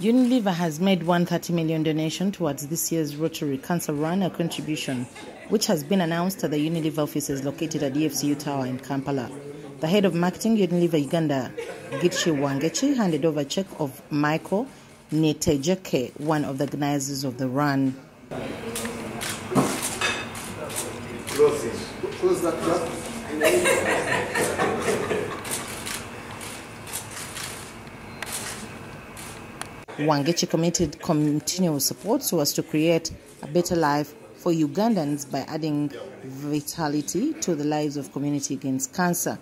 Unilever has made 130 million donation towards this year's Rotary Cancer Run, a contribution which has been announced at the Unilever offices located at EFCU Tower in Kampala. The head of marketing Unilever Uganda, Gichi Wangechi, handed over a check of Michael Netejeke, one of the organizers of the run. Wangechi committed continuous support so as to create a better life for Ugandans by adding vitality to the lives of community against cancer.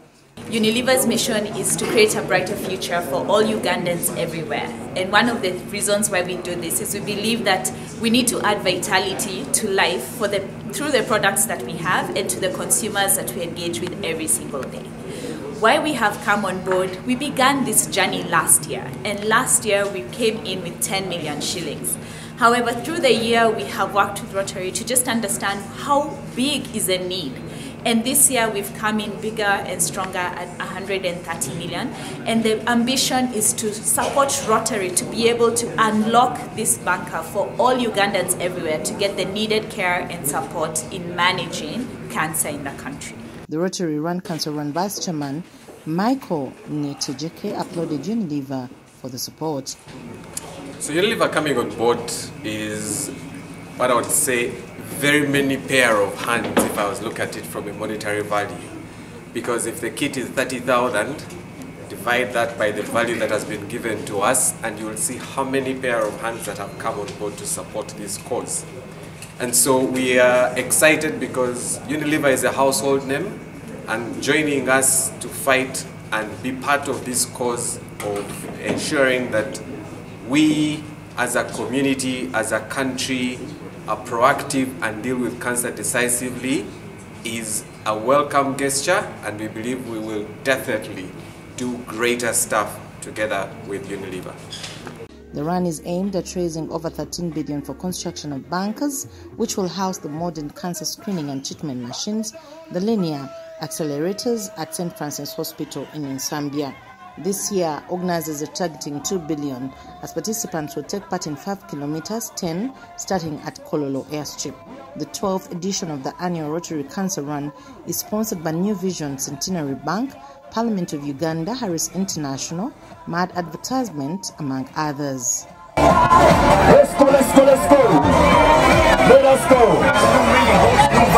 Unilever's mission is to create a brighter future for all Ugandans everywhere. And one of the reasons why we do this is we believe that we need to add vitality to life for the, through the products that we have and to the consumers that we engage with every single day why we have come on board, we began this journey last year, and last year we came in with 10 million shillings. However, through the year, we have worked with Rotary to just understand how big is the need. And this year, we've come in bigger and stronger at 130 million. And the ambition is to support Rotary to be able to unlock this bunker for all Ugandans everywhere to get the needed care and support in managing cancer in the country. The Rotary Run Cancer Run Vice Chairman Michael Netejeke applauded Unilever for the support. So Unilever coming on board is what I would say very many pair of hands if I was look at it from a monetary value. Because if the kit is 30,000, divide that by the value that has been given to us and you will see how many pair of hands that have come on board to support this cause. And so we are excited because Unilever is a household name and joining us to fight and be part of this cause of ensuring that we as a community, as a country, are proactive and deal with cancer decisively is a welcome gesture and we believe we will definitely do greater stuff together with Unilever. The run is aimed at raising over 13 billion for construction of bunkers, which will house the modern cancer screening and treatment machines, the linear accelerators at St. Francis Hospital in Nsambya. This year, organizers are targeting 2 billion as participants will take part in 5 kilometers, 10 starting at Kololo Airstrip. The 12th edition of the annual Rotary Cancer Run is sponsored by New Vision Centenary Bank, Parliament of Uganda, Hariss International, Mad Advertisement, among others. Let's go, let's go, let's go. Let us go.